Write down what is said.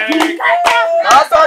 keki. Kata